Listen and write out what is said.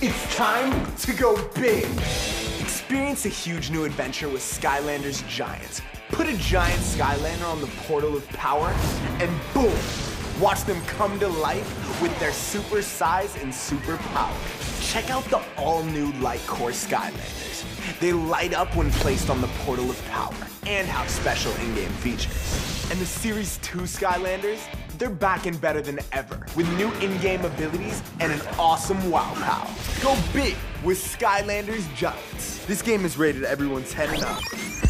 It's time to go big. Experience a huge new adventure with Skylanders Giants. Put a giant Skylander on the portal of power, and boom! Watch them come to life with their super size and super power. Check out the all-new Light Core Skylanders. They light up when placed on the portal of power and have special in-game features. And the Series 2 Skylanders, they're back and better than ever with new in-game abilities and an awesome wow pow. Go big with Skylanders Giants. This game is rated everyone's 10 and up.